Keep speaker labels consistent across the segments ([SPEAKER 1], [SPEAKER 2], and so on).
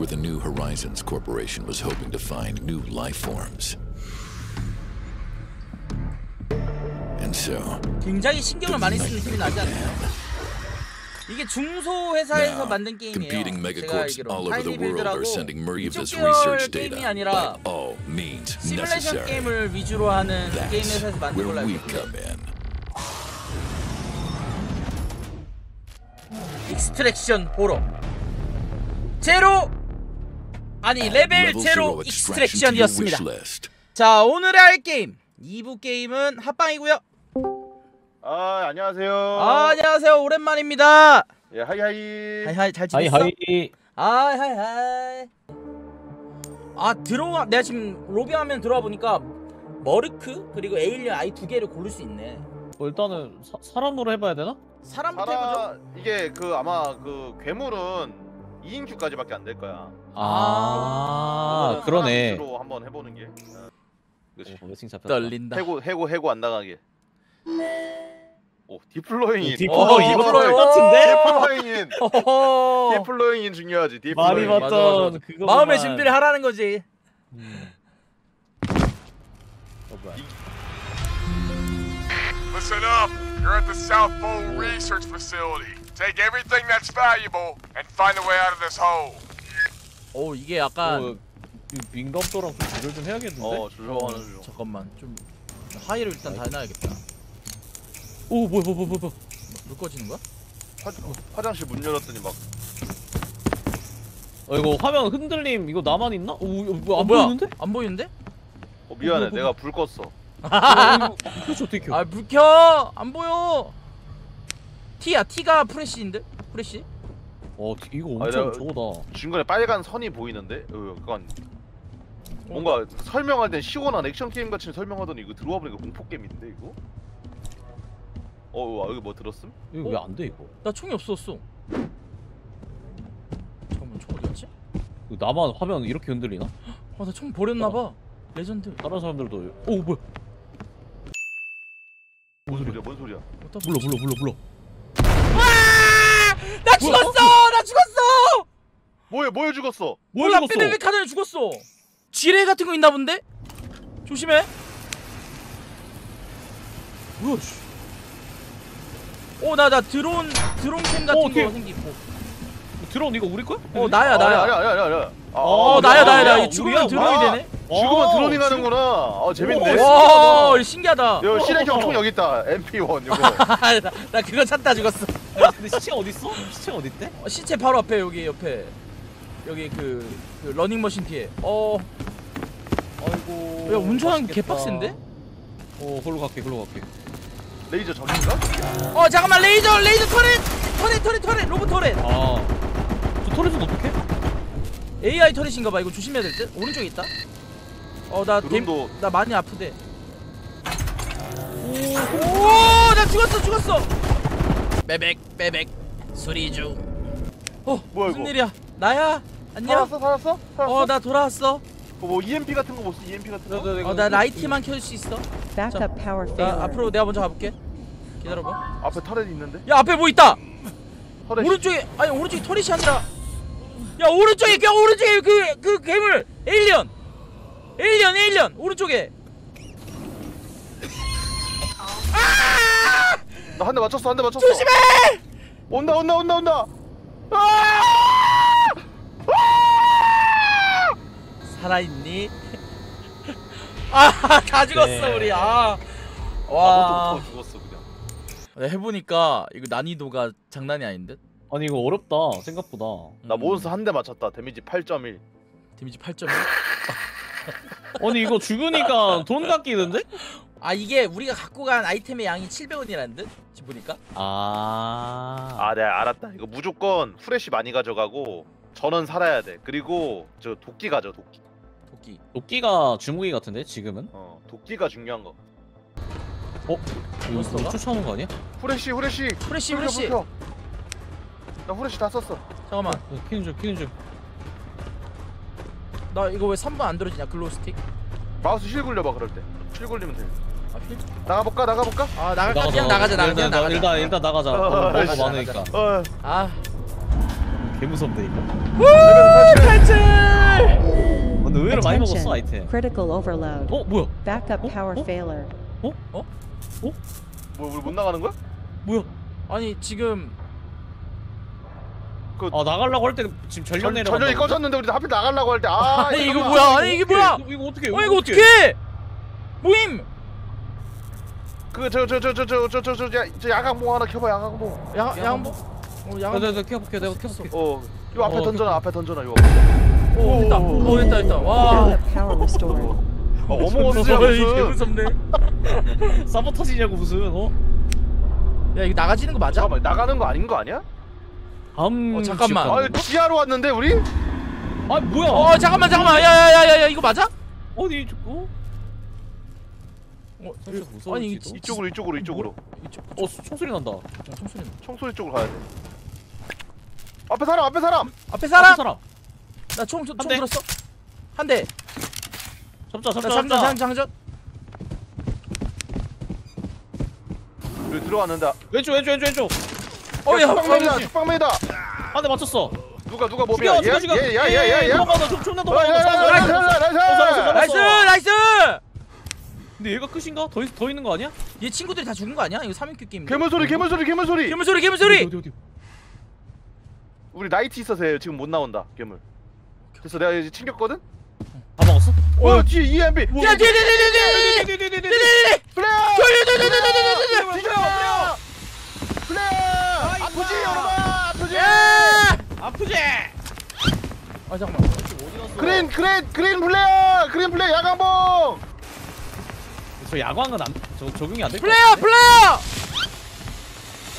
[SPEAKER 1] where the New Horizons Corporation was hoping to find new life forms. And so,
[SPEAKER 2] 굉장히 신경을 많이 쓰는 팀이 나지 않나요? 이게 중소 회사에서
[SPEAKER 1] now,
[SPEAKER 2] 만든 게임이에요.
[SPEAKER 1] competing
[SPEAKER 2] 제가
[SPEAKER 1] megacorps
[SPEAKER 2] 알기로
[SPEAKER 1] all over the world
[SPEAKER 2] 타이니빌드라고
[SPEAKER 1] are sending
[SPEAKER 2] 이쪽
[SPEAKER 1] Meriva's
[SPEAKER 2] 계열
[SPEAKER 1] research
[SPEAKER 2] 게임이
[SPEAKER 1] data
[SPEAKER 2] 아니라
[SPEAKER 1] by all means
[SPEAKER 2] 시뮬레이션
[SPEAKER 1] necessary.
[SPEAKER 2] 게임을 위주로 하는 게임
[SPEAKER 1] That's
[SPEAKER 2] 회사에서 만든 걸로
[SPEAKER 1] where
[SPEAKER 2] 알고
[SPEAKER 1] we
[SPEAKER 2] 있는데
[SPEAKER 1] come in.
[SPEAKER 2] 익스트랙션 호러 제로 아니 레벨
[SPEAKER 1] Level
[SPEAKER 2] 제로 extraction이었습니다. 자 오늘의 할 게임 2부 게임은 합방이고요.
[SPEAKER 3] 아 안녕하세요.
[SPEAKER 2] 아, 안녕하세요 오랜만입니다.
[SPEAKER 3] 예
[SPEAKER 2] hi hi. hi hi 잘 지냈어?
[SPEAKER 4] hi
[SPEAKER 2] 아 hi hi. 아 들어와 내가 지금 로비 화면 들어와 보니까 merc 그리고 alien 아이 두 개를 고를 수 있네.
[SPEAKER 4] 뭐 일단은 사, 사람으로 해봐야 되나?
[SPEAKER 2] 사람부터 해보죠.
[SPEAKER 3] 살아 이게 그 아마 그 괴물은 2인 queue까지밖에 안 될 거야.
[SPEAKER 4] 아, 그러네
[SPEAKER 3] 한번 해보는 게. 어. 그렇지.
[SPEAKER 2] 떨린다.
[SPEAKER 3] 해고 해고 해고 안 나가게. 오.
[SPEAKER 4] deplo-
[SPEAKER 2] 어, deploying deploying.
[SPEAKER 4] 같은데?
[SPEAKER 3] deploying인.
[SPEAKER 2] 호호호.
[SPEAKER 3] deploying인 중요하지.
[SPEAKER 2] deploying.
[SPEAKER 4] 봤던
[SPEAKER 2] 맞아.
[SPEAKER 4] 그거
[SPEAKER 2] 마음의 준비를 하라는 거지.
[SPEAKER 4] 음. 어.
[SPEAKER 5] Listen up. You're at the South Pole Research Facility. Take everything that's valuable and find a way out of this hole.
[SPEAKER 2] 오 이게 약간
[SPEAKER 4] 어, 이 민감도랑 좀 조절 좀 해야겠는데?
[SPEAKER 3] 어 조정하는 중.
[SPEAKER 2] 잠깐만 좀 하이를 일단 다 해놔야겠다.
[SPEAKER 4] 오 뭐야 뭐야 뭐야 뭐야
[SPEAKER 2] 물 꺼지는 거야?
[SPEAKER 3] 화, 화장실 문 열었더니 막.
[SPEAKER 4] 어 이거 화면 흔들림 이거 나만 있나? 오 이거 뭐안
[SPEAKER 2] 어?
[SPEAKER 4] 보이는데?
[SPEAKER 2] 안 보이는데?
[SPEAKER 3] 어, 미안해.
[SPEAKER 4] 뭐, 뭐,
[SPEAKER 3] 내가 불 껐어.
[SPEAKER 4] 어, 이거 켜?
[SPEAKER 2] 아불 켜. 안 보여. T야 T가 프레쉬인데? 프레쉬?
[SPEAKER 4] 어 이거
[SPEAKER 3] 아,
[SPEAKER 4] 엄청
[SPEAKER 3] 내가-
[SPEAKER 4] 저거다
[SPEAKER 3] 중간에 빨간 선이 보이는데. 어, 약간 뭔가 설명할 땐 시원한 액션 게임 같이 설명하더니 이거 들어와 보니까 공포 게임인데 이거? 어, 와, 여기 뭐 들었음?
[SPEAKER 4] 이거 왜안 돼 이거?
[SPEAKER 2] 나 총이 없었어. 잠깐만 총 어디였지?
[SPEAKER 4] 이거 나만 화면 이렇게 흔들리나?
[SPEAKER 2] 아나 총 버렸나봐. 레전드.
[SPEAKER 4] 다른 사람들도 오 뭐야
[SPEAKER 3] 뭔 소리야? 뭔 소리야?
[SPEAKER 4] 몰라 몰라 몰라 몰라
[SPEAKER 2] 나 죽었어! 나 죽었어!
[SPEAKER 3] 뭐해? 뭐해 죽었어?
[SPEAKER 2] 몰라
[SPEAKER 4] 죽었어?
[SPEAKER 2] 삐삐삐 카드에 죽었어. 지뢰 같은 거 있나 본데? 조심해.
[SPEAKER 4] 뭐야
[SPEAKER 2] 씨어나나 드론 드론 캠 같은
[SPEAKER 4] 어,
[SPEAKER 2] 거. 생기고.
[SPEAKER 4] 드론 이거 우리 거야?
[SPEAKER 2] 어 나야 나야.
[SPEAKER 3] 아니 아니 아니 아니. 아,
[SPEAKER 2] 어
[SPEAKER 4] 아,
[SPEAKER 2] 나야 나야 나 죽으면 드론이. 되네.
[SPEAKER 3] 죽으면
[SPEAKER 4] 어,
[SPEAKER 3] 드론이 가는구나. 아 재밌네.
[SPEAKER 2] 와 신기하다.
[SPEAKER 3] 여 실행형 총 여기 있다. MP1 이거.
[SPEAKER 2] 나, 나 그거 찾다 죽었어.
[SPEAKER 4] 근데 시체 어디 있어? 시체 어디 있대?
[SPEAKER 2] 어, 시체 바로 앞에 여기 옆에 여기 그, 그 러닝머신 뒤에. 어,
[SPEAKER 4] 아이고.
[SPEAKER 2] 야 운전하는. 개빡센데?
[SPEAKER 4] 어, 걸로 갈게, 걸로 갈게.
[SPEAKER 3] 레이저 적인가?
[SPEAKER 2] 어 잠깐만 레이저 레이저 turret turret turret turret 로봇 turret.
[SPEAKER 4] 아, 저 turret은 어떻게?
[SPEAKER 2] AI 터렛인가봐 이거 조심해야 될 듯. 오른쪽에 있다. 어나
[SPEAKER 3] 드론도
[SPEAKER 2] 나 많이 아프대. 오나 죽었어 죽었어. 빼백 빼백 소리 중. 어
[SPEAKER 3] 뭐야,
[SPEAKER 2] 무슨
[SPEAKER 3] 이거?
[SPEAKER 2] 일이야? 나야 안녕.
[SPEAKER 3] 살았어 살았어? 살았어?
[SPEAKER 2] 어 나 돌아왔어.
[SPEAKER 3] 뭐 EMP 같은 거 못 써? EMP 같은 거?
[SPEAKER 2] 어나 라이트만 켤 수 있어.
[SPEAKER 6] Backup power
[SPEAKER 2] 나
[SPEAKER 6] failure.
[SPEAKER 2] 앞으로 내가 먼저 가볼게. 기다려봐.
[SPEAKER 3] 앞에 turret 있는데?
[SPEAKER 2] 야 앞에 뭐 있다.
[SPEAKER 3] turret
[SPEAKER 2] 오른쪽에 아니 오른쪽에 turret이 아니라. 야 오른쪽에 야 오른쪽에 그 그 괴물 alien. alien alien 오른쪽에.
[SPEAKER 3] 나한 대 맞췄어 한 대 맞췄어
[SPEAKER 2] 조심해.
[SPEAKER 3] 온다 온다 온다 온다
[SPEAKER 2] 살아있니? 아다 죽었어
[SPEAKER 4] 네.
[SPEAKER 2] 우리 아.
[SPEAKER 3] 아
[SPEAKER 2] 와.
[SPEAKER 3] 너도 죽었어 그냥
[SPEAKER 2] 네, 해보니까 이거 난이도가 장난이 아닌 듯.
[SPEAKER 4] 아니 이거 어렵다 생각보다.
[SPEAKER 3] 나
[SPEAKER 2] 음,
[SPEAKER 3] 몬스터 한대 맞췄다 damage 8.1
[SPEAKER 2] damage 8점.
[SPEAKER 4] 아니 이거 죽으니까 돈 깎이는데?
[SPEAKER 2] 아 이게 우리가 갖고 간 아이템의 양이 700원이라는 듯? 지금 보니까.
[SPEAKER 4] 아.
[SPEAKER 3] 아 내가 알았다 이거 무조건 후레쉬 많이 가져가고 전원 살아야 돼 그리고 저 도끼 가져 도끼
[SPEAKER 2] 도끼.
[SPEAKER 4] 도끼가 주무기 같은데 지금은?
[SPEAKER 3] 어 도끼가 중요한 거
[SPEAKER 4] 이거
[SPEAKER 2] 몬스터가?
[SPEAKER 4] 쫓아오는 거 아니야?
[SPEAKER 3] 후레쉬 후레쉬
[SPEAKER 2] 후레쉬
[SPEAKER 3] 불 켜,
[SPEAKER 2] 후레쉬.
[SPEAKER 3] 나 후레쉬 다 썼어
[SPEAKER 2] 잠깐만.
[SPEAKER 4] 어, 키는 중, 키는 중.
[SPEAKER 2] 나 이거 왜 3번 안 들어지냐 glow stick?
[SPEAKER 3] 마우스 휠 굴려봐 그럴 때 휠 굴리면
[SPEAKER 2] 돼아 휠?
[SPEAKER 3] 나가볼까 나가볼까?
[SPEAKER 2] 아 나갈까? 그냥 나가자 나가 그냥
[SPEAKER 4] 일단,
[SPEAKER 2] 나가자.
[SPEAKER 4] 일단 일단 나가자.
[SPEAKER 3] 어,
[SPEAKER 4] 어,
[SPEAKER 3] 어,
[SPEAKER 4] 너무
[SPEAKER 3] 알았어,
[SPEAKER 4] 많으니까.
[SPEAKER 3] 어
[SPEAKER 2] 아
[SPEAKER 4] 개 무섭네 이거.
[SPEAKER 2] 탈출!
[SPEAKER 4] 먹었어
[SPEAKER 6] Attention.
[SPEAKER 4] 아이템.
[SPEAKER 6] Critical overload.
[SPEAKER 4] 어 뭐야?
[SPEAKER 6] Backup
[SPEAKER 4] 어?
[SPEAKER 6] power
[SPEAKER 4] 어?
[SPEAKER 6] failure.
[SPEAKER 3] 뭐 우리 못 나가는 거야?
[SPEAKER 4] 뭐야?
[SPEAKER 2] 아니 지금
[SPEAKER 4] 아 나가려고 할 때 지금 전력
[SPEAKER 3] 전,
[SPEAKER 4] 내려.
[SPEAKER 3] 전력이 꺼졌는데 우리 하필 나가려고 할 때 아
[SPEAKER 2] 아니 이거. 뭐야? 아니 이게 뭐야?
[SPEAKER 4] 이거, 이거 어떻게?
[SPEAKER 2] 어 이거 어떻게? 모임.
[SPEAKER 3] 그 저 저 저 저 저 저 저저저 야광봉 하나 켜봐 야광봉
[SPEAKER 2] 양 양복. 어 양복.
[SPEAKER 4] 내가 켜볼게. 내가 켜볼게.
[SPEAKER 3] 어 이거 앞에
[SPEAKER 4] 어,
[SPEAKER 3] 던져놔 앞에 던져놔 이거
[SPEAKER 2] 오 됐다. 오 됐다 됐다. 와.
[SPEAKER 6] Backup power restored.
[SPEAKER 3] 어, 어머머스야
[SPEAKER 2] 어, 이게
[SPEAKER 3] 무슨
[SPEAKER 2] 무섭네.
[SPEAKER 4] 사보타지냐고 무슨 어?
[SPEAKER 2] 야 이거 나가지는 거 맞아?
[SPEAKER 3] 잠깐만 나가는 거 아닌 거 아니야?
[SPEAKER 4] 암.
[SPEAKER 2] 어, 잠깐만.
[SPEAKER 3] 아. 지하로 왔는데 우리?
[SPEAKER 4] 아 뭐야?
[SPEAKER 2] 어 잠깐만 잠깐만. 야야야야야 이거 맞아?
[SPEAKER 4] 어디 어?
[SPEAKER 2] 어,
[SPEAKER 4] 살짝 무서울지도.
[SPEAKER 2] 아니, 이-
[SPEAKER 3] 이쪽으로 이쪽으로 이쪽으로
[SPEAKER 2] 이쪽.
[SPEAKER 4] 어 총소리 난다.
[SPEAKER 2] 어, 총소리. 나.
[SPEAKER 3] 청소리 쪽으로 가야 돼 앞에 사람 앞에 사람
[SPEAKER 2] 앞에 사람.
[SPEAKER 4] 사람.
[SPEAKER 2] 나총
[SPEAKER 4] 총한 대.
[SPEAKER 2] 들었어. 한 대.
[SPEAKER 4] 잡자
[SPEAKER 2] 나
[SPEAKER 4] 잡자
[SPEAKER 2] 장전
[SPEAKER 4] 잡자.
[SPEAKER 2] 장 장전.
[SPEAKER 3] 여기 들어왔는데 아,
[SPEAKER 4] 왼쪽 왼쪽 왼쪽 왼쪽.
[SPEAKER 2] 어야.
[SPEAKER 3] 죽방맨이다 죽방맨이다
[SPEAKER 4] 한대 맞췄어.
[SPEAKER 3] 누가 누가 몸이야
[SPEAKER 4] 죽여 죽여 죽여.
[SPEAKER 3] 얘 얘 얘 얘 얘
[SPEAKER 4] 도망가 너 좀나
[SPEAKER 3] 어,
[SPEAKER 4] 도망가.
[SPEAKER 3] 야, 야, 야,
[SPEAKER 4] 도망가.
[SPEAKER 2] nice, nice, nice. nice nice.
[SPEAKER 4] 근데 얘가 끝인가? 더, 있- 더 있는 거 아니야?
[SPEAKER 2] 얘 친구들이 다 죽은 거 아니야? 이거 3인queue 게임.
[SPEAKER 3] 괴물 소리 괴물 소리 괴물 소리
[SPEAKER 2] 괴물 소리 괴물 소리.
[SPEAKER 4] 어디 어디?
[SPEAKER 3] 우리 라이트 있어서 얘 지금 못 나온다 괴물 그래서 내가 이제 챙겼거든?
[SPEAKER 4] 다 먹었어?
[SPEAKER 3] 어 뒤에 EMP
[SPEAKER 2] 야 뒤에 뒤에 뒤에 뒤에 뒤에 뒤에 뒤에
[SPEAKER 3] flare
[SPEAKER 2] 뒤에
[SPEAKER 3] 뒤져 flare 아프지 여러분 아프지
[SPEAKER 2] 야!
[SPEAKER 4] 아프지?
[SPEAKER 2] 아 잠깐만.
[SPEAKER 3] green green green flare green flare 야광봉
[SPEAKER 4] 저 야광은 안, 저 적용이 안될거
[SPEAKER 2] flare flare.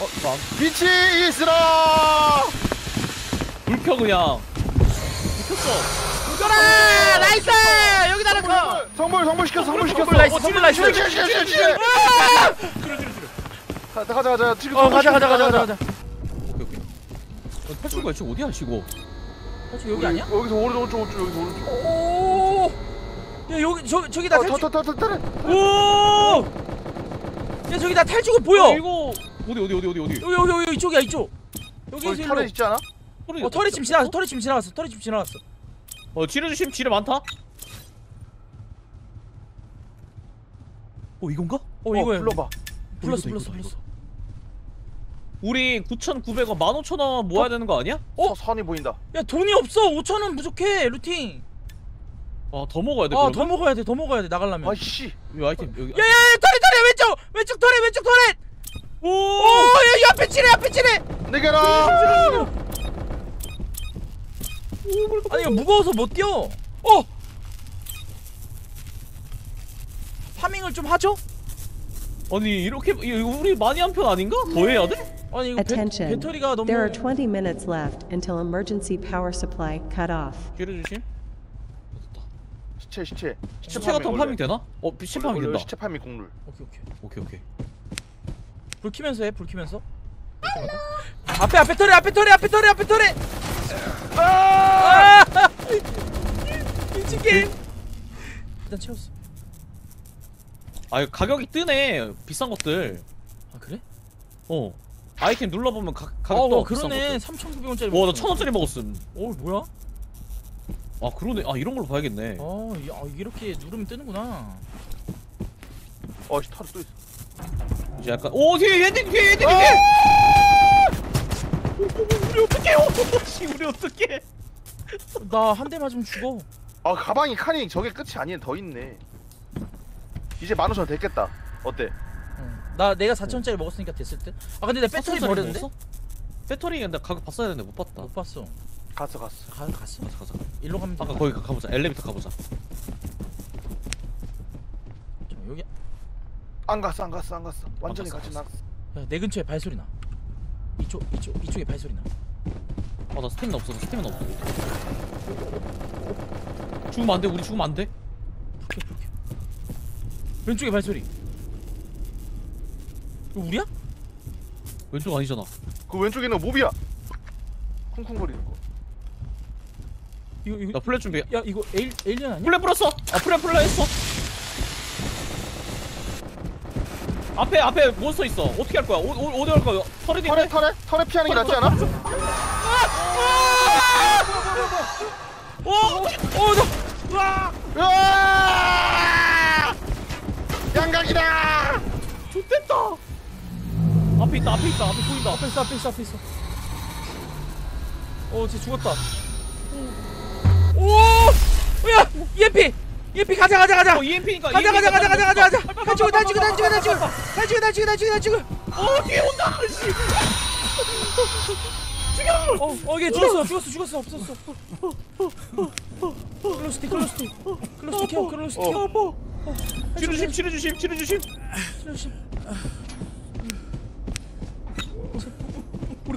[SPEAKER 2] 어,
[SPEAKER 4] 이거 안,
[SPEAKER 3] 빛이 있으라
[SPEAKER 4] 불켜 그냥. 불켰어.
[SPEAKER 2] 이거라 nice 여기다 넣고.
[SPEAKER 3] 성불 성불 시켰어 성불 시켰어
[SPEAKER 2] 성불 nice, 성불 nice.
[SPEAKER 3] 시켜, 시켜, 시켜, 시켜.
[SPEAKER 2] 아!
[SPEAKER 3] 가자 가자 가자 지금
[SPEAKER 2] 어
[SPEAKER 3] 성불
[SPEAKER 2] 가자 가자
[SPEAKER 3] 시켰어,
[SPEAKER 2] 가자 가자.
[SPEAKER 4] 어, 탈출구야 지금 어디야 지금?
[SPEAKER 2] 사실 여기 아니야?
[SPEAKER 3] 여기서 오른쪽 오른쪽 여기서 오른쪽
[SPEAKER 2] 오. 야 여기 저 저기 다 탈출.
[SPEAKER 3] 어터터터터
[SPEAKER 2] 오. 야 저기 다 탈출구 보여.
[SPEAKER 4] 어, 이거 어디 어디 어디 어디 어디?
[SPEAKER 2] 여기 여기 여기 이쪽이야 이쪽. 여기 일로.
[SPEAKER 3] 털에 있지 않아?
[SPEAKER 2] 어 털이 지금 지나갔어. 털이 지금 지나갔어. 털이 지금 지나갔어.
[SPEAKER 4] 어 지뢰 주심 지뢰 많다. 어 이건가?
[SPEAKER 2] 어 이거야.
[SPEAKER 3] 불러봐
[SPEAKER 2] 불렀어
[SPEAKER 4] 이거다,
[SPEAKER 2] 불렀어 불렀어.
[SPEAKER 4] 우리 9,900원, 15,000원 모아야 되는 거 아니야?
[SPEAKER 3] 어? 선이 보인다
[SPEAKER 2] 야 돈이 없어. 5천 원 부족해 루팅.
[SPEAKER 4] 아 더 먹어야 돼.
[SPEAKER 2] 아
[SPEAKER 4] 그러면?
[SPEAKER 2] 더 먹어야 돼. 더 먹어야 돼 나가려면.
[SPEAKER 3] 아이씨
[SPEAKER 4] 이 아이템 여기.
[SPEAKER 2] 야야야 털이 털이 왼쪽 왼쪽 털이 왼쪽 털이.
[SPEAKER 4] 오!
[SPEAKER 2] 오야 앞에 치래 앞에 치래.
[SPEAKER 3] 내게라
[SPEAKER 2] 아니 이거 무거워서 못 뛰어. 어. farming을 좀 하죠?
[SPEAKER 4] 아니 이렇게 이거 우리 많이 한 편 아닌가? 더 해야 돼?
[SPEAKER 2] 아니 이거 배,
[SPEAKER 6] Attention.
[SPEAKER 2] 배터리가 너무
[SPEAKER 6] There are 20 minutes left until emergency power supply cut off.
[SPEAKER 4] 지뢰 조심.
[SPEAKER 3] 시체 시체
[SPEAKER 4] 시체 같은 거 farming 되나? 어 시체
[SPEAKER 3] farming
[SPEAKER 4] 된다.
[SPEAKER 3] 시체 farming 국룰
[SPEAKER 2] 오케이 오케이
[SPEAKER 4] 오케이 오케이.
[SPEAKER 2] 불 켜면서 해불 켜면서 앞에 앞에 turret 앞에 turret 앞에 turret 앞에 turret 아! 미친 게임 일단 채웠어
[SPEAKER 4] 아 가격이 뜨네 비싼 것들.
[SPEAKER 2] 아 그래?
[SPEAKER 4] 어. 아이템 눌러보면 가, 가격
[SPEAKER 2] 어
[SPEAKER 4] 떠.
[SPEAKER 2] 와, 그러네
[SPEAKER 4] 비싼
[SPEAKER 2] 3,900원짜리
[SPEAKER 4] 것들. 와나 천 원짜리 먹었음.
[SPEAKER 2] 어 뭐야?
[SPEAKER 4] 아 그러네. 아 이런 걸로 봐야겠네.
[SPEAKER 2] 어 야, 이렇게 누르면 뜨는구나
[SPEAKER 3] 어씨 털이 또 있어
[SPEAKER 4] 이제 약간 오 뒤에 헤딩 뒤에 헤딩 뒤에. 우리 어떡해? 씨 우리 어떡해?
[SPEAKER 2] 나 한 대 맞으면 죽어
[SPEAKER 3] 아 가방이 칸이 저게 끝이 아니네 더 있네 이제 만 오천 됐겠다 어때?
[SPEAKER 2] 응. 나 내가 4,000원짜리 먹었으니까 됐을 듯 아 근데 내 배터리
[SPEAKER 4] 사천짜리
[SPEAKER 2] 버렸는데?
[SPEAKER 4] 먹었어? 배터리 근데 가격 봤어야 되는데 못 봤다.
[SPEAKER 2] 못 봤어
[SPEAKER 3] 갔어 갔어
[SPEAKER 2] 가, 갔어?
[SPEAKER 4] 가자 가자.
[SPEAKER 2] 일로 가면 돼
[SPEAKER 4] 아까 거기 가- 가보자. 엘리베이터 가보자.
[SPEAKER 2] 잠깐만, 여기
[SPEAKER 3] 안 갔어 안 갔어 안 갔어 완전히
[SPEAKER 4] 갔어,
[SPEAKER 3] 가진
[SPEAKER 4] 갔어.
[SPEAKER 3] 않았어
[SPEAKER 2] 야, 내 근처에 발소리 나 이쪽 이쪽 이쪽에 발소리 나
[SPEAKER 4] 아나 스태미나 없어. 나 스태미나 없어. 죽으면 안 돼. 우리 죽으면 안 돼.
[SPEAKER 2] 왼쪽에 발소리 이거 우리야?
[SPEAKER 4] 왼쪽 아니잖아.
[SPEAKER 3] 그 왼쪽에 있는 거 몹이야 쿵쿵거리는 거
[SPEAKER 2] 이거 이거
[SPEAKER 4] 나 flare 준비.
[SPEAKER 2] 야 이거 ali-, alien 아니야?
[SPEAKER 4] flare 풀었어. 아 flare flare 했어. 앞에 앞에 몬스터 있어. 어떻게 할 거야? 어, 어, 어디 갈 거야? 털에.
[SPEAKER 3] 털에 털에 털에 피하는 게 낫지 않아?
[SPEAKER 2] 어! 어! 나! 와!
[SPEAKER 3] 으아! 양각이다!
[SPEAKER 4] 좋됐다. 앞에 있다 앞에 있다 앞에 보인다.
[SPEAKER 2] 앞에 있어 앞에 있어 앞에 있어 어쟤 죽었다 오야 EMP EMP 가자 가자 가자
[SPEAKER 4] 어 EMP니까.
[SPEAKER 2] 가자 가자 가자 가자 가자 가자 다 죽어 다 죽어 다 죽어 다 죽어 다 죽어 다 죽어 다 죽어 다 죽어
[SPEAKER 4] 어 뒤에 온다. 씨.
[SPEAKER 2] 어, 어, 이게 죽었어, 죽었어, 죽었어, 없었어. 클로스티, 클로스티, 클로스티 켜, 클로스티 켜.
[SPEAKER 4] 치료 주심 치료 주심 치료 주심. 우리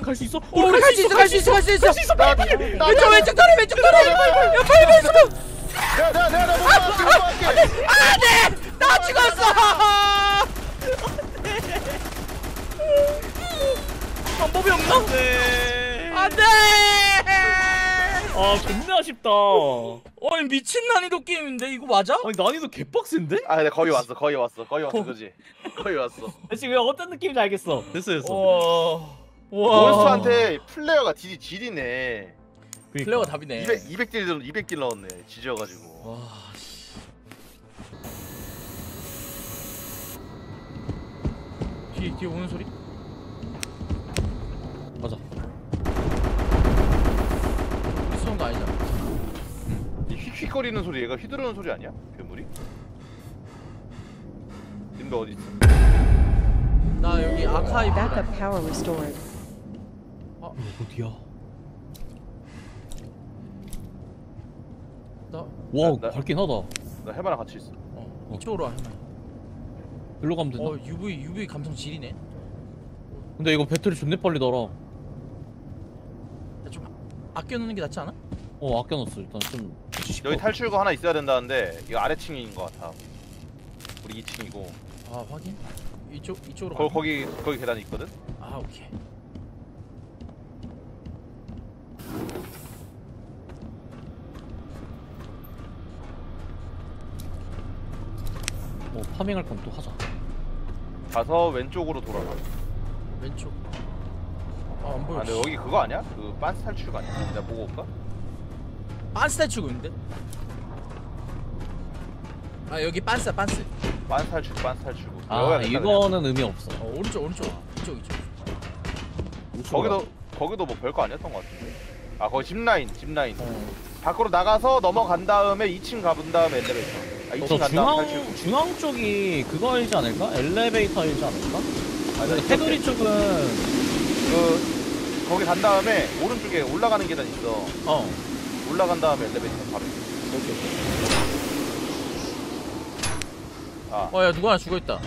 [SPEAKER 4] 갈 수 있어?
[SPEAKER 2] 어, 우리 갈수 있어, 갈 수 있어, 갈 수 있어.
[SPEAKER 4] 있어 빨리 빨리.
[SPEAKER 2] 왼쪽, 왼쪽 다리, 왼쪽 다리. 야, 빨리, 빨리 죽어.
[SPEAKER 3] 내가 내가 내가 내가 내가 지금 할게.
[SPEAKER 2] 안 돼, 나 죽었어. 방법이 없나?
[SPEAKER 4] 네.
[SPEAKER 2] 안 돼.
[SPEAKER 4] 아 존나 아쉽다.
[SPEAKER 2] 아니 미친 난이도 게임인데 이거 맞아?
[SPEAKER 4] 아니 난이도 개빡센데?
[SPEAKER 3] 아 근데 거의 왔어 거의 왔어 거의 왔어 그지 거의 왔어
[SPEAKER 4] 지금 왜 어떤 느낌인지 알겠어. 됐어 됐어.
[SPEAKER 2] 와, 와.
[SPEAKER 3] 몬스터한테 플레이어가 딜이 질이네
[SPEAKER 4] 그러니까.
[SPEAKER 2] 플레어가 답이네.
[SPEAKER 3] 200 200 딜 200 딜 넣었네 지져가지고
[SPEAKER 2] 와. 씨. 뒤에 뒤에 오는 소리?
[SPEAKER 4] 맞아.
[SPEAKER 2] 쏘는 거 아니잖아.
[SPEAKER 3] 이 휙휙거리는 소리 얘가 휘두르는 소리 아니야? 괴물이? 님도 어디 있어?
[SPEAKER 2] 나 여기 아카이브.
[SPEAKER 6] Backup power restored.
[SPEAKER 4] 어디야?
[SPEAKER 2] 나
[SPEAKER 4] 와
[SPEAKER 3] 나- 나-
[SPEAKER 4] 밝긴 하다.
[SPEAKER 3] 나 해바랑 같이 있어
[SPEAKER 2] 어, 이쪽으로 하나.
[SPEAKER 4] 일로 가면 되나?
[SPEAKER 2] 어 UV UV 감성 지리네.
[SPEAKER 4] 근데 이거 배터리 존내 빨리 달아.
[SPEAKER 2] 야, 좀 아껴 놓는 게 낫지 않아?
[SPEAKER 4] 어 아껴놨어 일단 좀.
[SPEAKER 3] 여기 탈출구 하나 있어야 된다는데 이거 아래층인 것 같아 우리 2층이고
[SPEAKER 2] 아 확인. 이쪽 이쪽으로.
[SPEAKER 3] 거,
[SPEAKER 2] 가.
[SPEAKER 3] 거기 거기 계단이 있거든?
[SPEAKER 2] 아 오케이.
[SPEAKER 4] 어 파밍할 건 또 하자.
[SPEAKER 3] 가서 왼쪽으로 돌아가
[SPEAKER 2] 왼쪽. 아안
[SPEAKER 3] 아
[SPEAKER 2] 보여.
[SPEAKER 3] 근데 여기 그거 아니야? 그 빤스 탈출구 아니야? 내가 보고 올까?
[SPEAKER 2] 빤스 치고 있는데? 아 여기 빤스야 빤스.
[SPEAKER 3] 빤스 탈출구 빤스 탈출구
[SPEAKER 4] 아 이거는 의미 없어.
[SPEAKER 2] 어 오른쪽 오른쪽 이쪽 이쪽.
[SPEAKER 3] 그냥. 거기도 거기도 뭐 별거 아니었던 것 같은데 아 거기 짚라인 짚라인 밖으로 나가서 넘어간 다음에 2층 가본 다음에 엘리베이터 아 2층 저간 다음 탈출구
[SPEAKER 4] 중앙 중앙 쪽이 그거이지 않을까? 엘리베이터이지 않을까? 아니 테두리 쪽은
[SPEAKER 3] 그 거기 간 다음에 오른쪽에 올라가는 계단 있어
[SPEAKER 2] 어.
[SPEAKER 3] 올라간 다음에 엘리베이터 바로 있어 아,
[SPEAKER 2] 어야 누가 하나 죽어 있다.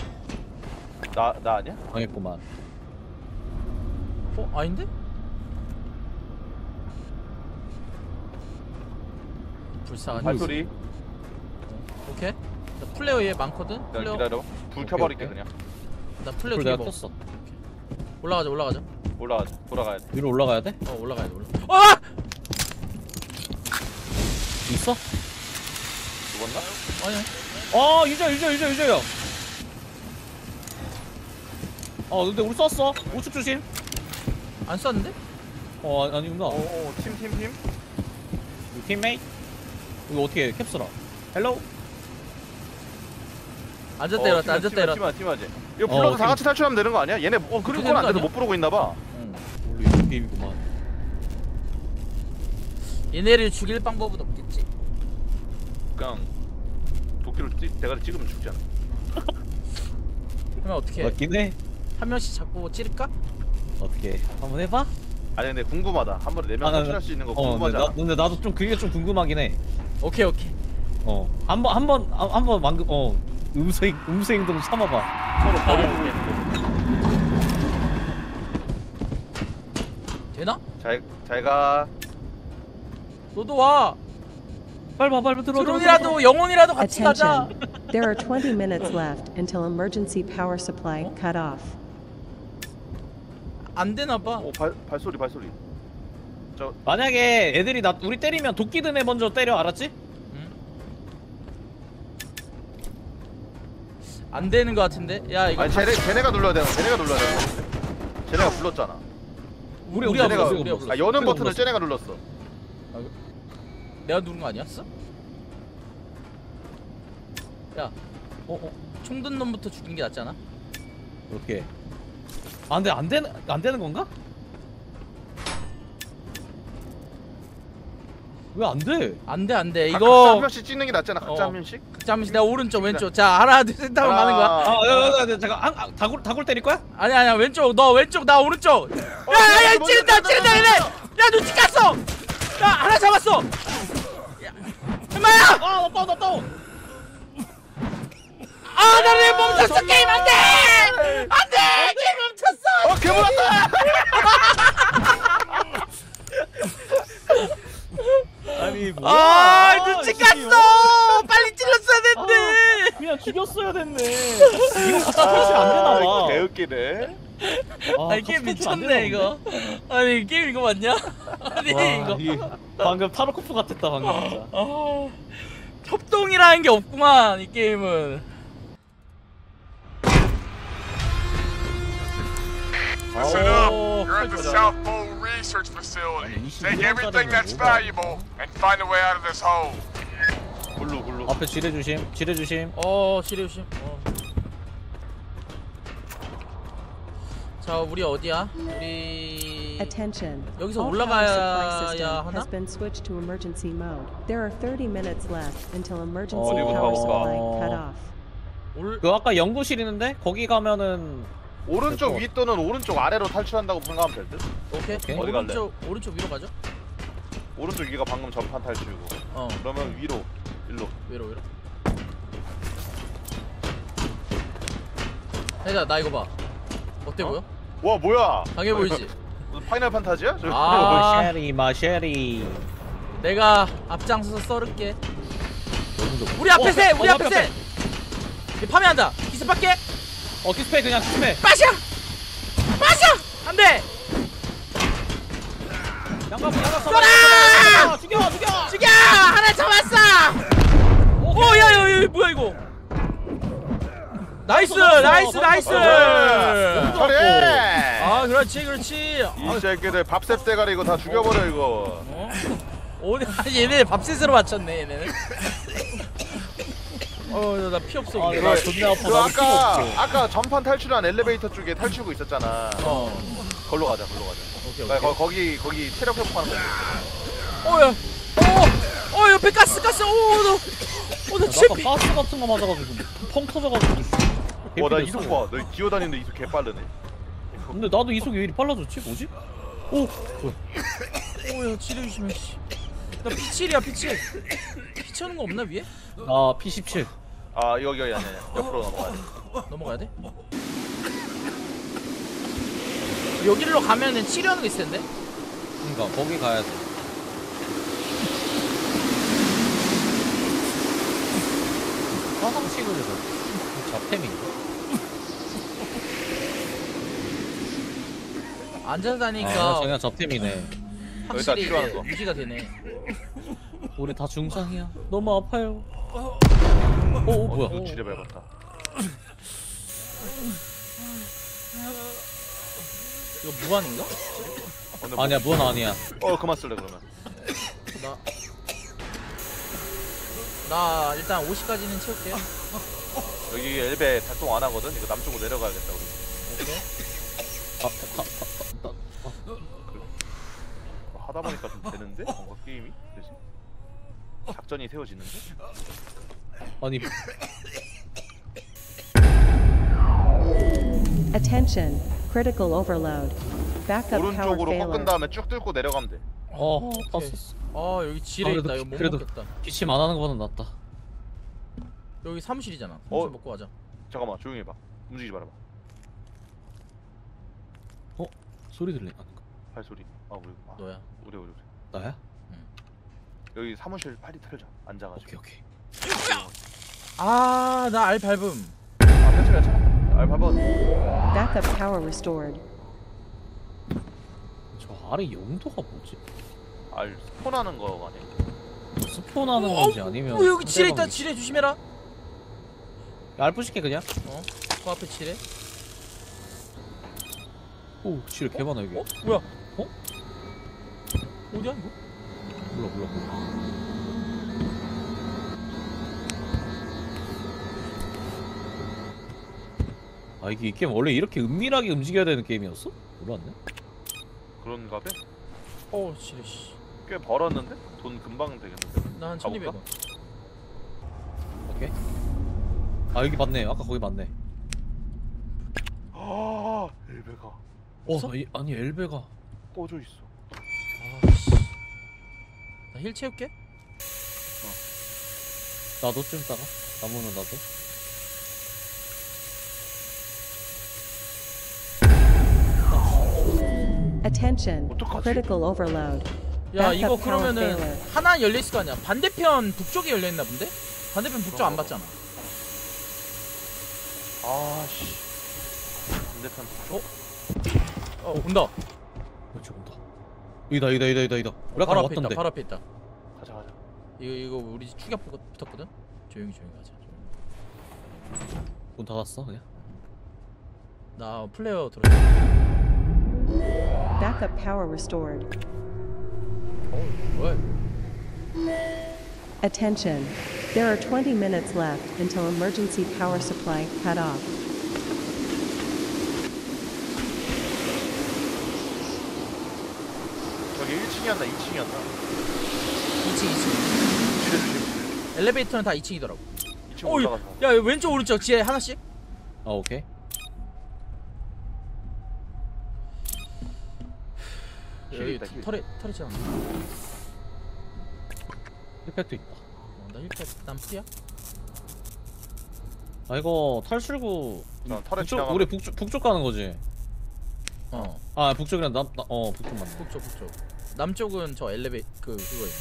[SPEAKER 3] 나, 나 아니야?
[SPEAKER 4] 망했구만.
[SPEAKER 2] 어 아닌데? 불쌍한.
[SPEAKER 3] 발소리
[SPEAKER 2] 오케이. 나 플레이어 얘 많거든.
[SPEAKER 3] 기다려,
[SPEAKER 2] 플레이어.
[SPEAKER 3] 기다려 불 켜버릴게
[SPEAKER 4] 오케이.
[SPEAKER 3] 그냥
[SPEAKER 2] 나 플레이어
[SPEAKER 4] 불
[SPEAKER 2] 두개
[SPEAKER 4] 내가
[SPEAKER 2] 먹었어.
[SPEAKER 4] 켰어.
[SPEAKER 2] 올라가자 올라가자.
[SPEAKER 3] 올라가자 돌아가야 돼
[SPEAKER 4] 위로 올라가야 돼?
[SPEAKER 2] 어 올라가야 돼 올라. 아!
[SPEAKER 4] 있어?
[SPEAKER 3] 죽었나?
[SPEAKER 2] 아니야.
[SPEAKER 4] 어 유저 유저 유저 유저요. 어 근데 우리 썼어. 우측 조심.
[SPEAKER 2] 안 쐈는데?
[SPEAKER 4] 어 아니- 아니구나.
[SPEAKER 3] 오오 팀팀 팀
[SPEAKER 4] 우리 teammate. 이거 어떻게 해? 캡슐아. hello.
[SPEAKER 2] 앉았다 일어났다 앉았다 일어났다.
[SPEAKER 3] 팀하지 팀하지 이거
[SPEAKER 4] 어,
[SPEAKER 3] 불러서 다
[SPEAKER 4] 팀.
[SPEAKER 3] 같이 탈출하면 되는 거 아니야? 얘네 어 그리고 그건 안 돼도 못 부르고 있나봐
[SPEAKER 2] 응.
[SPEAKER 4] 우리 이런 게임이구만.
[SPEAKER 2] 얘네를 죽일 방법은 없겠지.
[SPEAKER 3] 그냥 도끼로 찌, 대가리 찍으면 죽잖아
[SPEAKER 2] 그러면 어떻게? 해?
[SPEAKER 4] 맞긴 해.
[SPEAKER 2] 한 명씩 자꾸 찌를까?
[SPEAKER 4] 어떻게 해? 한번 해봐.
[SPEAKER 3] 아니 근데 궁금하다 한 번에 네명
[SPEAKER 4] 아, 나-
[SPEAKER 3] 탈출할 수 있는 거
[SPEAKER 4] 어 근데,
[SPEAKER 3] 궁금하지
[SPEAKER 4] 나? 근데 나도 좀 그게 좀 궁금하긴 해.
[SPEAKER 2] 오케이 오케이.
[SPEAKER 4] 어. 한번 한번 한번 방금 어 음수행 음수행 좀 참아봐.
[SPEAKER 3] 서로 있겠는데
[SPEAKER 2] 되나?
[SPEAKER 3] 잘, 잘 가
[SPEAKER 2] 너도 와.
[SPEAKER 4] 빨리 봐 빨리 들어.
[SPEAKER 2] 드론이라도 영혼이라도 같이 가자.
[SPEAKER 6] Attention. There are 20 minutes left until emergency power supply cut off.
[SPEAKER 2] 안 되나 봐.
[SPEAKER 3] 오 발, 발소리 발소리 저
[SPEAKER 4] 만약에 애들이 나 우리 때리면 도끼든 애 먼저 때려 알았지?
[SPEAKER 2] 안 되는 것 같은데. 야 이거
[SPEAKER 3] 아니 쟤네, 쟤네가 눌러야 되는 쟤네가 눌러야 되는 쟤네가 불렀잖아
[SPEAKER 2] 우리
[SPEAKER 4] 우리가
[SPEAKER 2] 우리가
[SPEAKER 4] 불렀어. 우리가
[SPEAKER 2] 우리가
[SPEAKER 4] 불렀어.
[SPEAKER 3] 아 여는 버튼을. 쟤네가 눌렀어
[SPEAKER 2] 내가 누른 거 아니었어? 야,
[SPEAKER 4] 어, 어.
[SPEAKER 2] 총 든 놈부터 죽이는 게 낫지 않아?
[SPEAKER 4] 어떻게? 아, 근데 안 되는 안 되는 건가? 왜 안 돼?
[SPEAKER 2] 안 돼, 안 돼.
[SPEAKER 3] 각- 각자 한
[SPEAKER 2] 이거
[SPEAKER 3] 명씩 찍는 게 낫잖아. 각자
[SPEAKER 2] 어.
[SPEAKER 3] 한 명씩.
[SPEAKER 2] 잠시 내가 오른쪽, 왼쪽. 자, 하나, 둘, 셋 하면 가는 거야.
[SPEAKER 4] 아, 야, 야, 야, 잠깐, 아, 아, 다굴 다굴 때릴 거야?
[SPEAKER 2] 아니 아니야 왼쪽 너 왼쪽 나 오른쪽 야야야 찌른다
[SPEAKER 3] 먼저,
[SPEAKER 2] 찌른다
[SPEAKER 3] 먼저,
[SPEAKER 2] 얘네 야 눈치 깠어 야 하나 잡았어 야 엄마야
[SPEAKER 4] 아, 나 다운, 나 다운.
[SPEAKER 2] 아 나를 멈췄어 게임 안돼 안돼 게임 멈췄어
[SPEAKER 3] 어 괴물 왔다.
[SPEAKER 4] 아
[SPEAKER 2] 눈치 깠어 빨리 찔렀어야 됐는데
[SPEAKER 4] 아, 그냥 죽였어야 됐네. 이거 갖다 안 되나 봐.
[SPEAKER 3] 아, 개웃기네.
[SPEAKER 4] 아,
[SPEAKER 2] 아니 게임 미쳤네 이거 아니 게임 이거 맞냐 아니
[SPEAKER 4] 와,
[SPEAKER 2] 이거
[SPEAKER 4] 이- 방금 타르코프 같았다 방금 진짜.
[SPEAKER 2] 아, 협동이라는 게 없구만 이 게임은
[SPEAKER 5] up. You're at the South Pole Research Facility. Take everything that's valuable and find a way out of this hole.
[SPEAKER 3] 블루 블루.
[SPEAKER 4] 앞에 지뢰 조심, 지뢰 조심.
[SPEAKER 2] 어 시리우심 어. 자 우리 어디야? 우리
[SPEAKER 6] Attention.
[SPEAKER 2] 여기서
[SPEAKER 6] All
[SPEAKER 2] 올라가야
[SPEAKER 6] power supply system
[SPEAKER 2] 하나?
[SPEAKER 6] has been switched to emergency mode. There are 30 minutes left until emergency
[SPEAKER 4] 어디부터
[SPEAKER 6] power supply cut off.
[SPEAKER 2] 올
[SPEAKER 4] 그 아까 연구실 있는데 거기 가면은
[SPEAKER 3] 오른쪽. 위 또는 오른쪽 아래로 탈출한다고 생각하면 될 듯.
[SPEAKER 2] 오케이,
[SPEAKER 4] 오케이.
[SPEAKER 3] 어디 갈래?
[SPEAKER 2] 오른쪽 오른쪽 위로 가죠?
[SPEAKER 3] 오른쪽 위가 방금 전판 탈출이고.
[SPEAKER 2] 어
[SPEAKER 3] 그러면 위로 일로.
[SPEAKER 2] 위로 위로. 혜자 나 이거 봐. 어때 보여?
[SPEAKER 3] 와 뭐야?
[SPEAKER 2] 강해 보이지?
[SPEAKER 3] 무슨 Final Fantasy야? 저
[SPEAKER 2] 아.
[SPEAKER 4] machete machete.
[SPEAKER 2] 내가 앞장서서 썰을게. 우리 앞에
[SPEAKER 4] 어,
[SPEAKER 2] 세,
[SPEAKER 4] 어,
[SPEAKER 2] 우리
[SPEAKER 4] 앞에,
[SPEAKER 2] 앞에 세. 얘 파밍한다. 기습 밖에.
[SPEAKER 4] 어 키스페 그냥 키스페.
[SPEAKER 2] 빠샤. 빠샤. 안 돼.
[SPEAKER 4] 양가 양가 써.
[SPEAKER 2] 쏘라!
[SPEAKER 4] 죽여 죽여.
[SPEAKER 2] 죽여! 하나 잡았어. 오, 야, 야, 야, 뭐야 이거? 나이스, 나이스. 나이스.
[SPEAKER 3] 잘해.
[SPEAKER 2] 아, 그렇지, 그렇지.
[SPEAKER 3] 이 새끼들 밥셉 대가리 이거 다 죽여버려 이거.
[SPEAKER 2] 어? 아니, 얘네 밥셋으로 맞췄네 얘네는. 어, 나 피 없어.
[SPEAKER 4] 아. 나 존나 아파.
[SPEAKER 3] 그
[SPEAKER 4] 나도 피가
[SPEAKER 3] 아까
[SPEAKER 4] 없어.
[SPEAKER 3] 아까 전판 탈출한 엘리베이터 쪽에 탈출구 있었잖아.
[SPEAKER 2] 어,
[SPEAKER 3] 걸로 가자, 걸로 가자.
[SPEAKER 2] 오케이,
[SPEAKER 3] 나
[SPEAKER 2] 오케이.
[SPEAKER 3] 거, 거기 거기 체력 회복하는 거.
[SPEAKER 2] 어, 야, 어, 어, 옆에 가스, 가스. 오, 너, 어,
[SPEAKER 4] 나나
[SPEAKER 2] 진짜
[SPEAKER 4] 아까
[SPEAKER 2] 피.
[SPEAKER 4] 가스 같은 거 맞아가지고 펑 터져가지고.
[SPEAKER 3] 와나 이속. 봐. 너 기어다니는데 이속 개 빠르네.
[SPEAKER 4] 근데 나도 이속이 왜 이리 빨라졌지? 뭐지? 오, 뭐야?
[SPEAKER 2] 오, 야, 치료 조심해. 씨. 나 P7이야, P7. P 쳐는 거 없나 위에?
[SPEAKER 4] 나 P17.
[SPEAKER 3] 아 여기 여기 아니야. 옆으로 넘어가야 돼.
[SPEAKER 2] 넘어가야 돼? 여기로 가면은 치료하는 거 있을 텐데.
[SPEAKER 4] 그러니까 거기 가야 돼. 화상식을 해서 잡템인가?
[SPEAKER 2] 앉아서
[SPEAKER 4] 아,
[SPEAKER 2] 다니니까
[SPEAKER 4] 그냥 잡템이네.
[SPEAKER 3] 여기다
[SPEAKER 2] 확실히
[SPEAKER 3] 거.
[SPEAKER 2] 유지가 되네.
[SPEAKER 4] 우리 다 중상이야. 너무 아파요. 어, 어 뭐야?
[SPEAKER 3] 이거 지뢰 밟았다.
[SPEAKER 2] 이거 무한인가?
[SPEAKER 3] 어, 근데
[SPEAKER 4] 아니야, 무언 아니야.
[SPEAKER 3] 뭐- 어 그만 쓸래 그러면.
[SPEAKER 2] 나. 나 일단 50까지는 채울게.
[SPEAKER 3] 여기 엘베 작동 안 하거든. 이거 남쪽으로 내려가야겠다 우리.
[SPEAKER 2] 오케이.
[SPEAKER 4] 아, 아, 아, 아,
[SPEAKER 3] 어, 하다 보니까 좀 되는데 뭔가 게임이 그지? 작전이 세워지는데?
[SPEAKER 4] 아니
[SPEAKER 6] Attention. Critical overload. Backup power
[SPEAKER 3] 오른쪽으로 꺾은
[SPEAKER 6] failure.
[SPEAKER 3] 다음에 쭉 뚫고 내려가면 돼.
[SPEAKER 4] 어,
[SPEAKER 2] 오케이.
[SPEAKER 4] 땄었어.
[SPEAKER 2] 아 여기 지뢰
[SPEAKER 4] 아, 그래도
[SPEAKER 2] 있다.
[SPEAKER 4] 피-
[SPEAKER 2] 이거 못
[SPEAKER 4] 그래도-
[SPEAKER 2] 먹겠다.
[SPEAKER 4] 기침 안 하는 거보다 낫다.
[SPEAKER 2] 여기 사무실이잖아. 사무실
[SPEAKER 3] 어?
[SPEAKER 2] 먹고 가자.
[SPEAKER 3] 잠깐만 조용히 해봐. 움직이지 말아봐.
[SPEAKER 4] 소리 들리? 아닌가?
[SPEAKER 3] 발소리. 아 우리 아,
[SPEAKER 2] 너야.
[SPEAKER 3] 우리 우리 우리.
[SPEAKER 4] 나야?
[SPEAKER 3] 여기 사무실 빨리 털자. 앉아가지고.
[SPEAKER 4] 오케이 오케이.
[SPEAKER 2] 아, 나 알 밟음.
[SPEAKER 3] 아 괜찮아 괜찮아. 아 봐봐.
[SPEAKER 6] Backup power restored.
[SPEAKER 4] 저 아래 용도가 뭐지?
[SPEAKER 3] 알 스폰하는 거 아니야?
[SPEAKER 4] 스폰하는
[SPEAKER 2] 어,
[SPEAKER 4] 건지 아니면
[SPEAKER 2] 어, 여기 지뢰 있다. 지뢰 조심해라.
[SPEAKER 4] 알프 시게 그냥?
[SPEAKER 2] 어? 그 앞에 지뢰.
[SPEAKER 4] 오 지뢰 개 많아 여기.
[SPEAKER 2] 어? 뭐야?
[SPEAKER 4] 어?
[SPEAKER 2] 어디야 이거?
[SPEAKER 4] 몰라 몰라 몰라. 아 이게 이 게임 원래 이렇게 은밀하게 움직여야 되는 게임이었어? 몰랐네.
[SPEAKER 3] 그런가 봐.
[SPEAKER 2] 어 지뢰 씨.
[SPEAKER 3] 꽤 벌었는데? 돈 금방 되겠는데?
[SPEAKER 2] 나한
[SPEAKER 3] 가볼까?
[SPEAKER 2] 1200원.
[SPEAKER 4] 오케이. 아 여기 맞네. 아까 거기 맞네.
[SPEAKER 3] 아, 엘베가
[SPEAKER 4] 어 이, 아니 엘베가
[SPEAKER 3] 꺼져 있어.
[SPEAKER 2] 아씨. 나 힐 채울게.
[SPEAKER 4] 나도 좀 따가. 나무는 나도.
[SPEAKER 6] Attention. Critical overload.
[SPEAKER 2] 야 이거 그러면은. 하나 열려 있을 거 아니야. 반대편 북쪽에 열려 있나 본데? 반대편 북쪽 안 봤잖아.
[SPEAKER 3] 아, 씨. 반대편
[SPEAKER 2] 어? 어 온다.
[SPEAKER 4] 그렇지 온다. 여기다 여기다 여기다 여기다. 우리 아까
[SPEAKER 2] 바로 앞에 있다.
[SPEAKER 4] 왔던데.
[SPEAKER 2] 바로 앞에 있다.
[SPEAKER 3] 가자, 가자.
[SPEAKER 2] 이거 이거 우리 추격 붙- 붙었거든. 조용히 조용히 가자. 조용히.
[SPEAKER 4] 문 닫았어 그냥.
[SPEAKER 2] 나 플레이어 들어.
[SPEAKER 6] Backup power restored.
[SPEAKER 2] 어 뭐야?
[SPEAKER 6] Attention. There are 20 minutes left until emergency power supply cut off.
[SPEAKER 3] 저기 1층이었나 2층이었나?
[SPEAKER 2] 2층 2층.
[SPEAKER 3] 지뢰 주심.
[SPEAKER 2] 엘리베이터는 다 2층이더라고.
[SPEAKER 3] 2층
[SPEAKER 2] 어이,
[SPEAKER 3] 올라가서.
[SPEAKER 2] 야 왼쪽 오른쪽 지에 하나씩.
[SPEAKER 4] 아 오케이.
[SPEAKER 3] 힐
[SPEAKER 2] 여기
[SPEAKER 3] 있다,
[SPEAKER 2] heal. turret turret 지나.
[SPEAKER 4] heal pack도 있다.
[SPEAKER 2] 어, 나 heal pack 난 full이야.
[SPEAKER 4] 아 이거 탈출구
[SPEAKER 3] 난 turret
[SPEAKER 4] 북쪽
[SPEAKER 3] 지나가면-
[SPEAKER 4] 우리 북쪽 북쪽 가는 거지.
[SPEAKER 2] 어
[SPEAKER 4] 아 북쪽이랑 남어 북쪽 맞네.
[SPEAKER 2] 북쪽 북쪽. 남쪽은 저 엘리베이 그 그거 있네.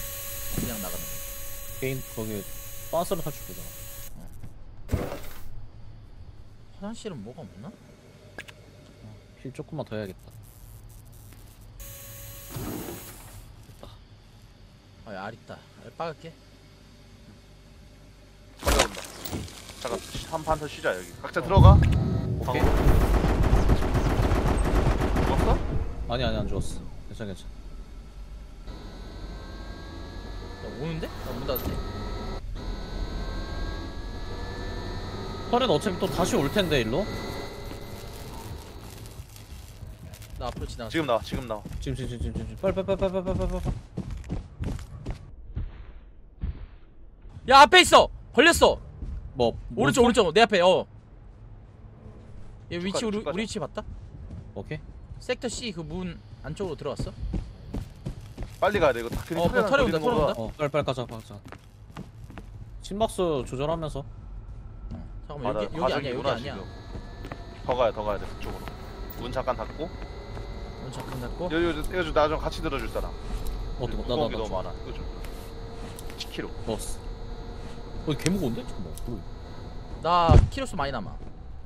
[SPEAKER 2] 그냥 나가는 거.
[SPEAKER 4] 게임 거기 빤스로 탈출구잖아.
[SPEAKER 2] 화장실은 뭐가 없나?
[SPEAKER 4] 힐 조금만 더 해야겠다.
[SPEAKER 2] 아, 알 있다. 알 빠갈게.
[SPEAKER 3] 찾아온다. 잠깐 한 판 더 쉬자 여기. 각자 들어가.
[SPEAKER 4] 오케이.
[SPEAKER 3] 죽었어?
[SPEAKER 4] 아니 아니 안 죽었어. 괜찮아 괜찮아.
[SPEAKER 2] 나 오는데? 나 문 닫을 때.
[SPEAKER 4] 털은 어차피 또 다시 올 텐데 일로.
[SPEAKER 2] 나 앞으로 지나갔어.
[SPEAKER 3] 지금 나와. 지금 나와.
[SPEAKER 4] 지금 지금 지금 지금 지금 빨리 빨리 빨리 빨리 빨리 빨리 빨리.
[SPEAKER 2] 야 앞에 있어. 걸렸어.
[SPEAKER 4] 뭐
[SPEAKER 2] 오른쪽 오른쪽 내 앞에. 어. 얘 위치 우리. 우리 위치 봤다?
[SPEAKER 4] 오케이.
[SPEAKER 2] 섹터 C 그 문 안쪽으로 들어갔어?
[SPEAKER 3] 빨리 가야 돼. 이거 다 괜히
[SPEAKER 2] 어,
[SPEAKER 3] 털에
[SPEAKER 2] 온다, 털에. 온다.
[SPEAKER 4] 어 빨리 빨리 가자 가자. 심박수 조절하면서.
[SPEAKER 2] 잠깐만
[SPEAKER 3] 아,
[SPEAKER 2] 여기
[SPEAKER 3] 나
[SPEAKER 2] 여기 아니야 여기 아니야.
[SPEAKER 3] 지금. 더 가야 더 가야 돼 그쪽으로. 문 잠깐 닫고.
[SPEAKER 2] 문 잠깐 닫고.
[SPEAKER 3] 여기 여기 여기 나좀 같이 들어줄 사람.
[SPEAKER 4] 어떻게 나나나
[SPEAKER 3] 너무 많아. 이거 좀. 10kg.
[SPEAKER 4] 넣었 어. 어, 개 무거운데? 잠깐만. 뭐.
[SPEAKER 2] 나 키로수 많이 남아.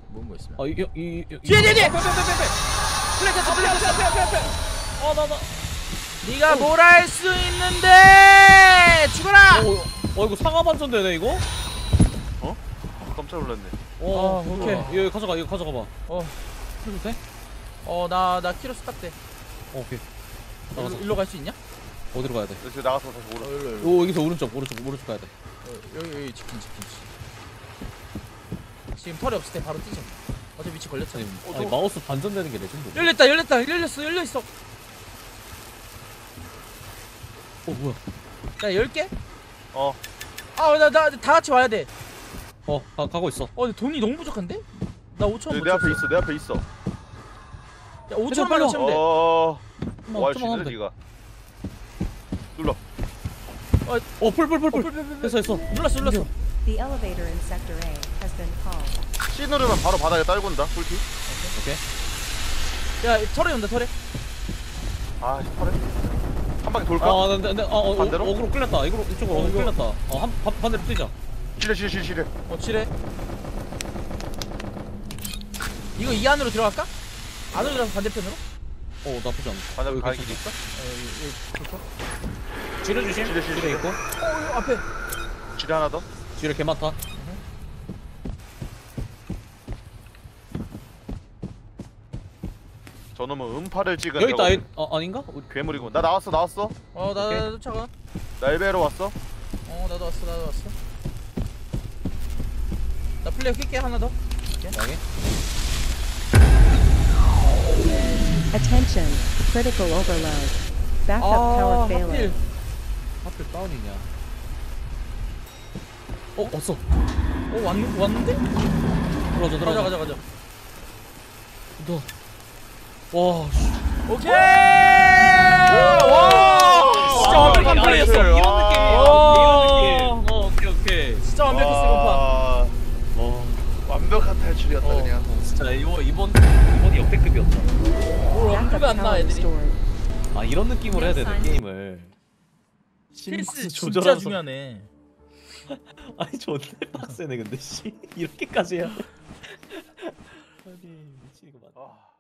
[SPEAKER 2] 뭔 거 있으면.
[SPEAKER 4] 아, 이, 이, 이, 이,
[SPEAKER 2] 뒤에 뒤에 뒤에. 플랫 됐어 플랫 됐어 플랫 플랫 플랫.
[SPEAKER 4] 아, 나, 나.
[SPEAKER 2] 네가 뭘 할 수 있는데 죽어라.
[SPEAKER 4] 어, 어, 이거 상하 반전 되네, 이거?
[SPEAKER 3] 깜짝 놀랐네.
[SPEAKER 4] 어,
[SPEAKER 2] 아,
[SPEAKER 4] 오케이. 이거 가져가, 이거 가져가 봐.
[SPEAKER 2] 어.
[SPEAKER 4] 해도 돼?
[SPEAKER 2] 어 나 나 키로수 딱 돼.
[SPEAKER 4] 어, 오케이. 나가서.
[SPEAKER 2] 일로 갈 수 있냐?
[SPEAKER 4] 어디로 가야 돼?
[SPEAKER 3] 여기서 나가서 다시
[SPEAKER 2] 어,
[SPEAKER 3] 오른.
[SPEAKER 2] 일로 일로.
[SPEAKER 4] 오, 여기서 오른쪽, 오른쪽, 오른쪽 가야 돼.
[SPEAKER 2] 어, 여기 여기 치킨 치킨 지금 turret 없을 때 바로 뛰죠 어차피 위치 걸렸잖아
[SPEAKER 4] 아니,
[SPEAKER 3] 어,
[SPEAKER 4] 아니
[SPEAKER 3] 저-
[SPEAKER 4] 마우스 반전되는 게 레전드.
[SPEAKER 2] 열렸다 열렸다 열렸어 열려 있어
[SPEAKER 4] 어, 뭐야?
[SPEAKER 2] 야 열게
[SPEAKER 3] 어.
[SPEAKER 2] 아나 나 다 같이 와야 돼어
[SPEAKER 4] 어, 가, 가고 있어.
[SPEAKER 2] 근데 돈이 너무 부족한데? 나 5천원
[SPEAKER 3] 여기 내 앞에 있어. 내 앞에 있어.
[SPEAKER 2] 야 5천 원만
[SPEAKER 4] 빨리 와.
[SPEAKER 2] 치면 돼
[SPEAKER 3] 어.
[SPEAKER 4] 좀만,
[SPEAKER 3] 뭐할수
[SPEAKER 4] 좀만
[SPEAKER 3] 있는데
[SPEAKER 4] 하면 돼.
[SPEAKER 3] 네가. 눌러.
[SPEAKER 4] 어, full, full, full, full.
[SPEAKER 2] 어, full, full, full, full.
[SPEAKER 4] 했어, 했어.
[SPEAKER 2] 눌렀어 눌렀어
[SPEAKER 6] The elevator in Sector A has been called.
[SPEAKER 3] C 누르면 바로 바닥에 떨군다. 꿀팁.
[SPEAKER 4] 오케이.
[SPEAKER 2] 야 turret 온다 turret
[SPEAKER 3] 아, turret. 한 바퀴 돌까?
[SPEAKER 4] 아, 근데, 근데, 아, 어,
[SPEAKER 3] 반대로?
[SPEAKER 4] 어, 어그로 끌렸다. 이거로, 이쪽으로 어그로 끌렸다. 어, 한, 반, 반대로 뛰자.
[SPEAKER 3] 지뢰 지뢰 지뢰 지뢰.
[SPEAKER 2] 어 칠해 이거 이 안으로 들어갈까? 안으로 들어가서 반대편으로?
[SPEAKER 4] 어, 나쁘지 않아.
[SPEAKER 3] 반대로
[SPEAKER 4] 괜찮아.
[SPEAKER 3] 길이 있어?
[SPEAKER 2] 어 여기 여기
[SPEAKER 4] 지뢰 주심.
[SPEAKER 3] 지뢰, 지뢰, 지뢰.
[SPEAKER 4] 있고.
[SPEAKER 2] 어 이거 앞에
[SPEAKER 3] 지뢰 하나 더.
[SPEAKER 4] 지뢰 개 많다.
[SPEAKER 3] 저놈은 음파를 찍은
[SPEAKER 4] 여기 있다.
[SPEAKER 3] 저거
[SPEAKER 4] 여기, 어, 아닌가?
[SPEAKER 3] 괴물이고. 나 나왔어 나왔어.
[SPEAKER 2] 어나
[SPEAKER 4] 오케이.
[SPEAKER 2] 나 쫓아가
[SPEAKER 3] 나 엘베로 왔어.
[SPEAKER 2] 어 나도 왔어 나도 왔어 나 플레이 낄게 하나 더
[SPEAKER 4] 여기.
[SPEAKER 6] Attention, critical overload. Backup
[SPEAKER 2] 아
[SPEAKER 6] power
[SPEAKER 2] 하필
[SPEAKER 6] failing.
[SPEAKER 4] 하필 다운이냐? 어 왔어.
[SPEAKER 2] 어 왔, 왔는데?
[SPEAKER 4] 들어가자
[SPEAKER 2] 가자
[SPEAKER 4] 들어가자.
[SPEAKER 2] 가자 가자
[SPEAKER 4] 너와 씨.
[SPEAKER 2] 오케이! 와! 진짜 완벽한
[SPEAKER 3] 아,
[SPEAKER 2] 플레이였어
[SPEAKER 3] 이런 아.
[SPEAKER 4] 느낌이에요.
[SPEAKER 2] 오.
[SPEAKER 4] 이런 느낌. 어 오케이 오케이.
[SPEAKER 2] 진짜 완벽했어 이번 판.
[SPEAKER 3] 아,
[SPEAKER 4] 어,
[SPEAKER 3] 완벽한 탈출이었다
[SPEAKER 4] 어.
[SPEAKER 3] 그냥.
[SPEAKER 4] 진짜 이번 이번 이번이 역대급이었다.
[SPEAKER 2] 뭘 언급이 안나 애들이.
[SPEAKER 4] 아 이런 느낌으로 해야 되네 게임을
[SPEAKER 2] 힐스 진짜
[SPEAKER 4] 조절하면서.
[SPEAKER 2] 중요하네
[SPEAKER 4] 아니 존나 빡세네 근데 씨 이렇게까지 해야 아니 미치겠구만
[SPEAKER 3] 아.